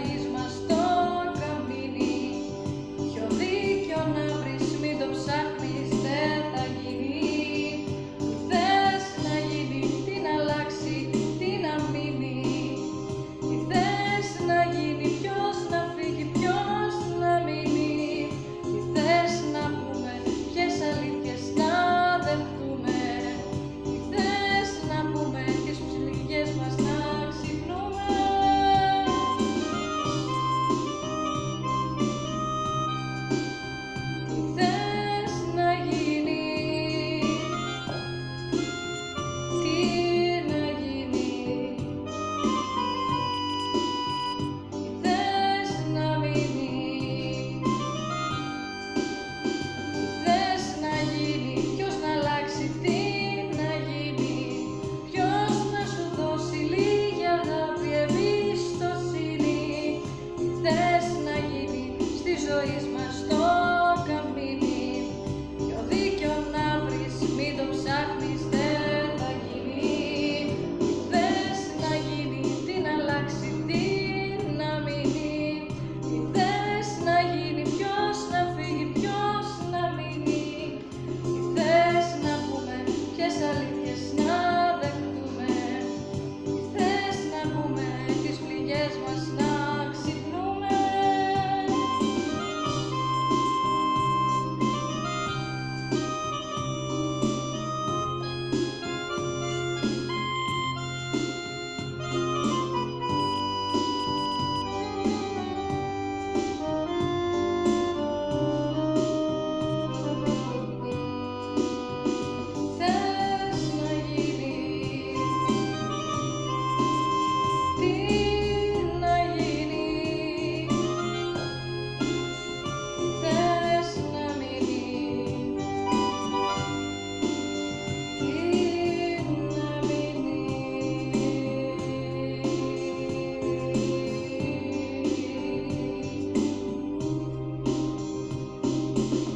Cristo